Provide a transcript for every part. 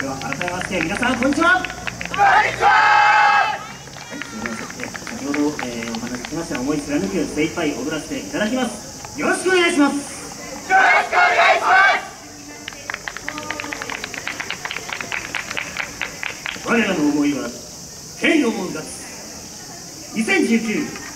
では改めまして皆さんこんにちは。こんにちははい、すみません先ほど、えーお話ししました思い貫きを精一杯踊らせていただきますよろしくお願いします。よろしくお願いします。我らの思いは天をもんだ。つ2019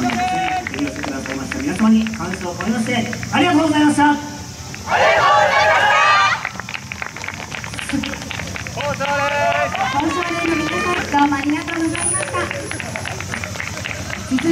皆様に感謝を込めましてありがとうございました。交渉です交渉連の皆さんどうもありがとうございました